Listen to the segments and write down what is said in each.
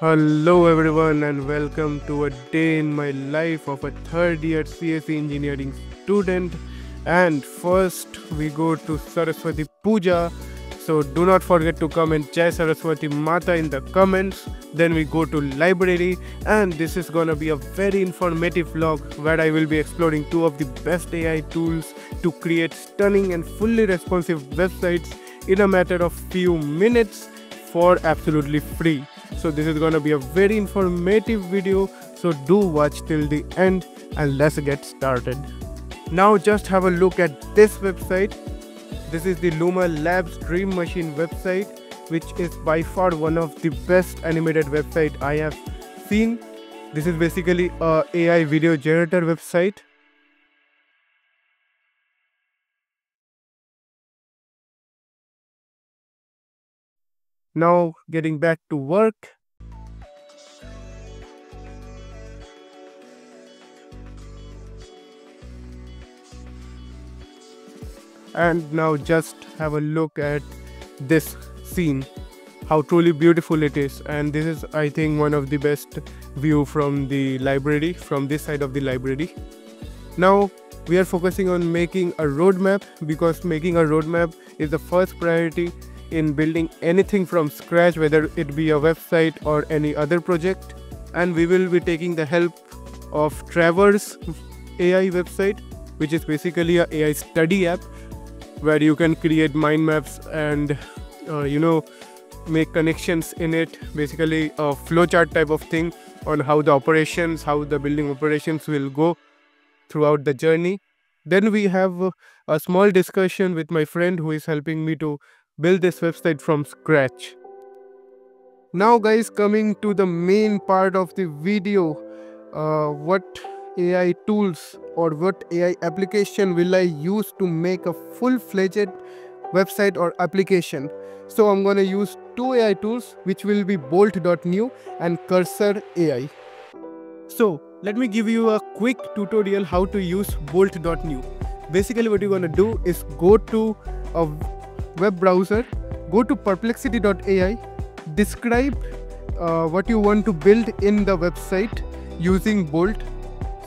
Hello everyone and welcome to a day in my life of a third year CSE engineering student. And first we go to Saraswati Puja. So do not forget to comment Jai Saraswati Mata in the comments. Then we go to library and this is gonna be a very informative vlog where I will be exploring two of the best AI tools to create stunning and fully responsive websites in a matter of few minutes for absolutely free so this is gonna be a very informative video. So do watch till the end and let's get started. Now just have a look at this website. This is the luma labs dream machine website which is by far one of the best animated website i have seen. This is basically a ai video generator website now getting back to work. And now just have a look at this scene how truly beautiful it is. And this is i think one of the best view from the library from this side of the library. Now we are focusing on making a roadmap because making a roadmap is the first priority in building anything from scratch whether it be a website or any other project. And we will be taking the help of Traverse AI website which is basically a AI study app where you can create mind maps and uh, you know make connections in it. Basically a flowchart type of thing on how the operations how the building operations will go throughout the journey. Then we have a small discussion with my friend who is helping me to build this website from scratch now guys coming to the main part of the video uh, what AI tools or what AI application will I use to make a full-fledged website or application. So I'm to use two AI tools which will be Bolt.new and Cursor AI. So let me give you a quick tutorial how to use Bolt.new. Basically what you're to do is go to a web browser, go to perplexity.ai, describe uh, what you want to build in the website using Bolt.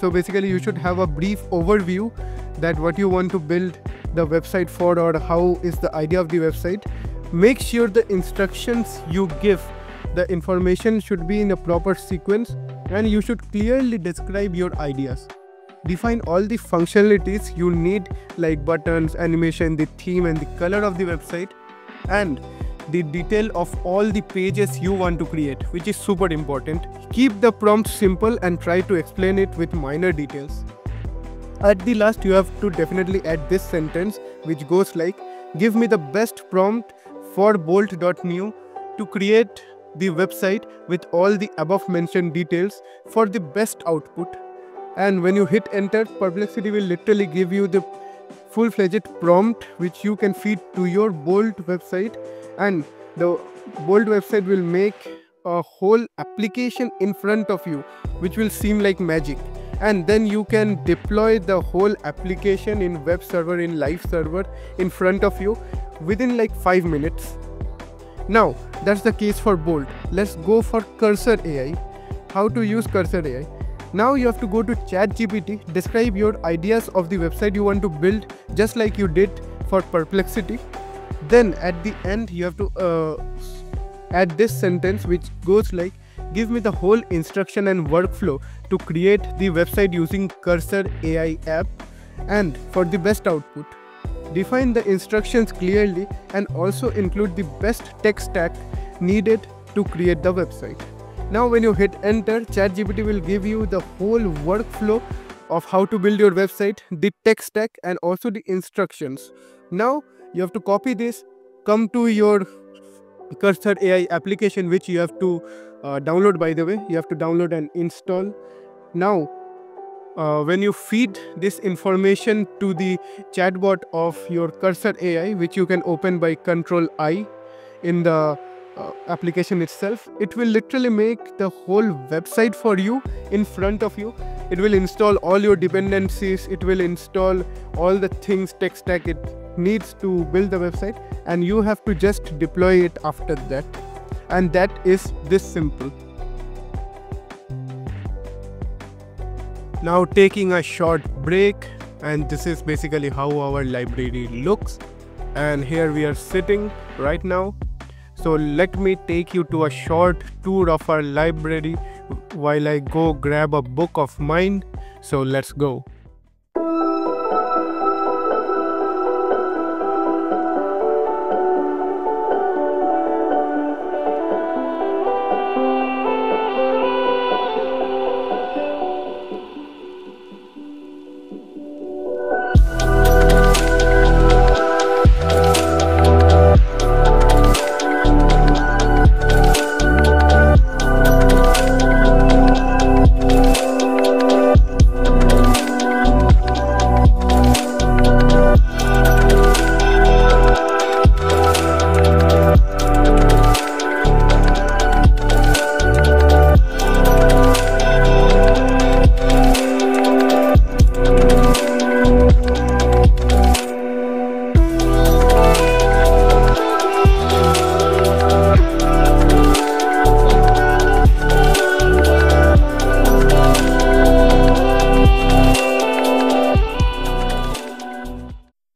So basically you should have a brief overview that what you want to build the website for or how is the idea of the website. Make sure the instructions you give the information should be in a proper sequence and you should clearly describe your ideas define all the functionalities you need like buttons animation the theme and the color of the website and the detail of all the pages you want to create, which is super important. Keep the prompt simple and try to explain it with minor details. At the last, you have to definitely add this sentence, which goes like, give me the best prompt for bolt.new to create the website with all the above mentioned details for the best output. And when you hit enter, Perplexity will literally give you the full-fledged prompt which you can feed to your Bolt website. And the Bolt website will make a whole application in front of you which will seem like magic. And then you can deploy the whole application in web server in live server in front of you within like 5 minutes. Now that's the case for bolt. Let's go for cursor ai how to use cursor ai now you have to go to ChatGPT, describe your ideas of the website you want to build just like you did for Perplexity. Then at the end you have to uh, add this sentence which goes like give me the whole instruction and workflow to create the website using cursor ai app and for the best output. Define the instructions clearly and also include the best tech stack needed to create the website now when you hit enter chatgpt will give you the whole workflow of how to build your website the tech stack and also the instructions. Now you have to copy this come to your cursor ai application which you have to uh, download by the way. You have to download and install. Now uh, when you feed this information to the chatbot of your cursor ai which you can open by control i in the uh, application itself it will literally make the whole website for you in front of you. It will install all your dependencies. It will install all the things tech stack it needs to build the website and you have to just deploy it after that. And that is this simple. Now taking a short break and this is basically how our library looks. And here we are sitting right now so let me take you to a short tour of our library while I go grab a book of mine. So let's go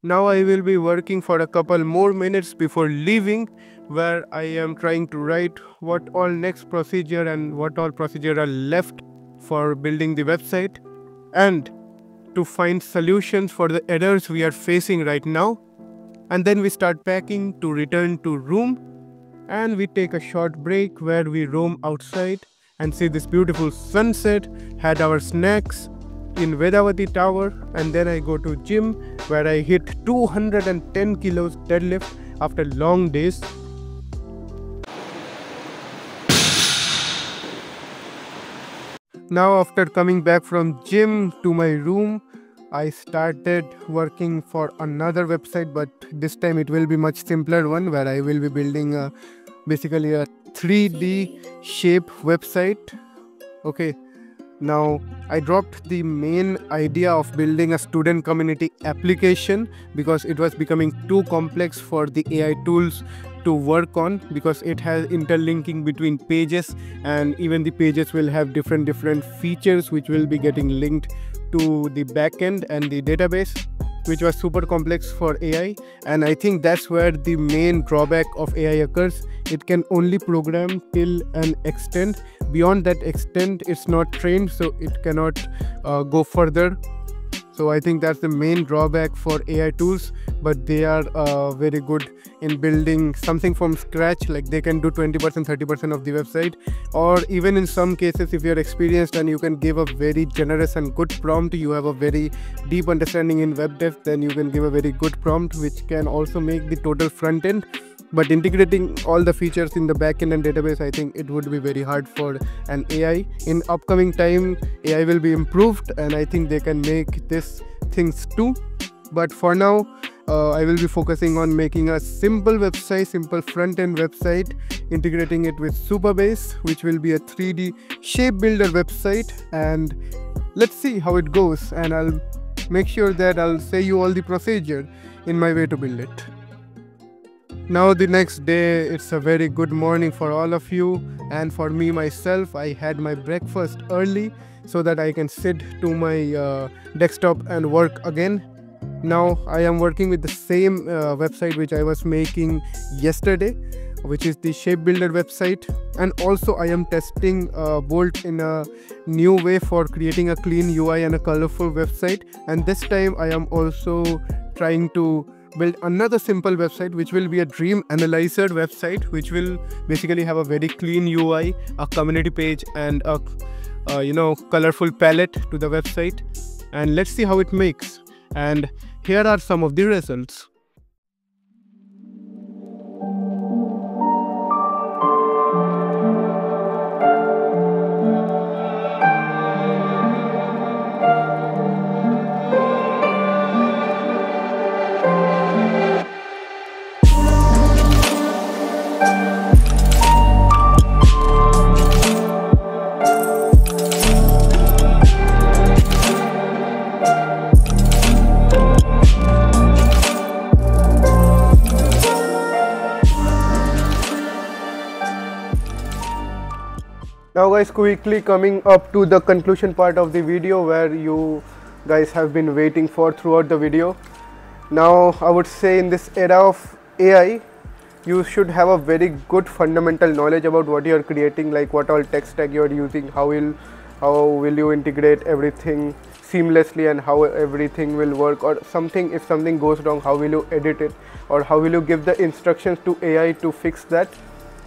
Now I will be working for a couple more minutes before leaving where I am trying to write what all next procedure and what all procedure are left for building the website and to find solutions for the errors we are facing right now. And then we start packing to return to room and we take a short break where we roam outside and see this beautiful sunset had our snacks in Vedavati Tower and then I go to gym where I hit 210 kilos deadlift after long days. Now after coming back from gym to my room, I started working for another website but this time it will be much simpler one where I will be building a, basically a 3D shape website. Okay, now, I dropped the main idea of building a student community application because it was becoming too complex for the AI tools to work on because it has interlinking between pages and even the pages will have different different features which will be getting linked to the backend and the database which was super complex for AI. And I think that's where the main drawback of AI occurs. It can only program till an extent. Beyond that extent, it's not trained, so it cannot uh, go further so i think that's the main drawback for ai tools but they are uh, very good in building something from scratch like they can do 20% 30% of the website. Or even in some cases if you're experienced and you can give a very generous and good prompt you have a very deep understanding in web dev then you can give a very good prompt which can also make the total front end but integrating all the features in the backend and database i think it would be very hard for an ai in upcoming time ai will be improved and i think they can make this things too but for now uh, I will be focusing on making a simple website, simple front-end website, integrating it with Supabase, which will be a 3D shape builder website. And let's see how it goes. And I'll make sure that I'll say you all the procedure in my way to build it. Now the next day, it's a very good morning for all of you and for me myself. I had my breakfast early so that I can sit to my uh, desktop and work again. Now I am working with the same uh, website which I was making yesterday which is the shape builder website and also I am testing uh, Bolt in a new way for creating a clean UI and a colorful website and this time I am also trying to build another simple website which will be a dream analyzer website which will basically have a very clean UI, a community page and a uh, you know colorful palette to the website and let's see how it makes and here are some of the results. Now guys quickly coming up to the conclusion part of the video where you guys have been waiting for throughout the video. Now i would say in this era of ai you should have a very good fundamental knowledge about what you are creating like what all tech stack you are using how will how will you integrate everything seamlessly and how everything will work or something if something goes wrong how will you edit it or how will you give the instructions to AI to fix that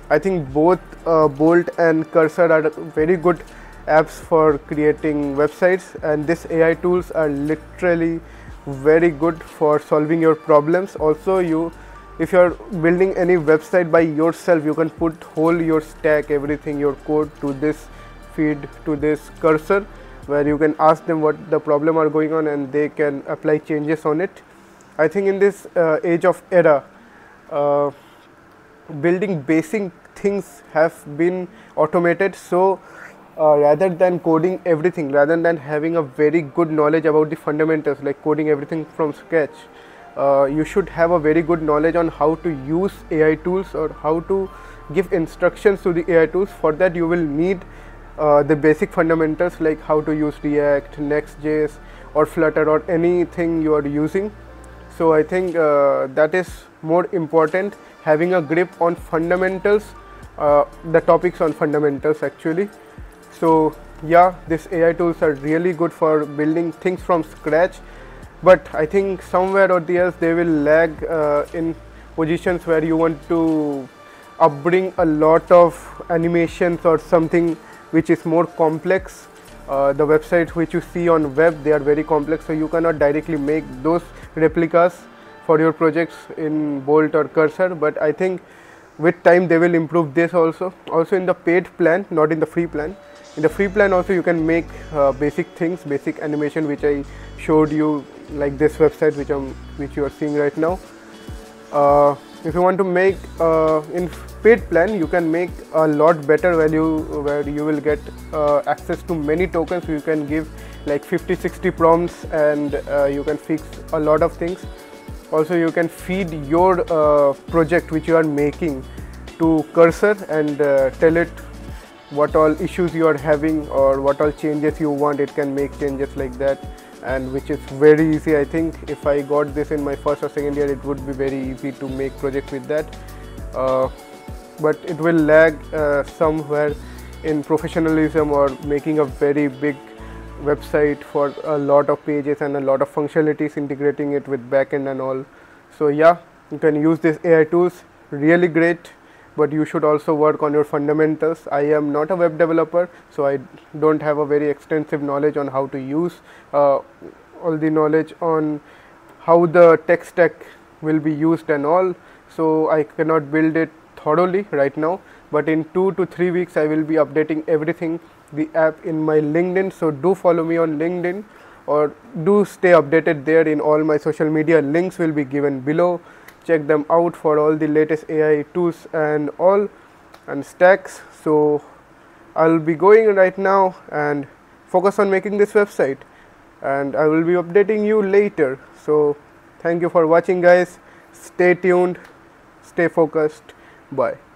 I think both uh, Bolt and Cursor are very good apps for creating websites and this AI tools are literally very good for solving your problems. Also you if you're building any website by yourself you can put whole your stack everything your code to this feed to this cursor where you can ask them what the problem are going on and they can apply changes on it. I think in this uh, age of era uh, building basic things have been automated so uh, rather than coding everything rather than having a very good knowledge about the fundamentals like coding everything from scratch uh, you should have a very good knowledge on how to use AI tools or how to give instructions to the AI tools. For that, you will need uh, the basic fundamentals like how to use React, Next.js, or Flutter, or anything you are using. So I think uh, that is more important. Having a grip on fundamentals, uh, the topics on fundamentals actually. So yeah, these AI tools are really good for building things from scratch but I think somewhere or the else they will lag uh, in positions where you want to upbring a lot of animations or something which is more complex. Uh, the websites which you see on web they are very complex so you cannot directly make those replicas for your projects in Bolt or Cursor but I think with time they will improve this also. Also in the paid plan not in the free plan. In the free plan also you can make uh, basic things, basic animation which I showed you like this website which I'm which you are seeing right now. Uh, if you want to make uh, in paid plan you can make a lot better value where you will get uh, access to many tokens you can give like 50 60 prompts and uh, you can fix a lot of things also you can feed your uh, project which you are making to cursor and uh, tell it what all issues you are having or what all changes you want. It can make changes like that and which is very easy. I think if I got this in my first or second year it would be very easy to make project with that. Uh, but it will lag uh, somewhere in professionalism or making a very big website for a lot of pages and a lot of functionalities integrating it with backend and all so yeah you can use this AI tools really great but you should also work on your fundamentals. I am not a web developer, so I don't have a very extensive knowledge on how to use uh, all the knowledge on how the tech stack will be used and all. So I cannot build it thoroughly right now, but in two to three weeks I will be updating everything the app in my LinkedIn. So do follow me on LinkedIn or do stay updated there in all my social media. Links will be given below. Check them out for all the latest AI tools and all and stacks. So I'll be going right now and focus on making this website. And I will be updating you later. So thank you for watching guys. Stay tuned. Stay focused. Bye